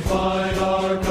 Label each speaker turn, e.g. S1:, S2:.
S1: find our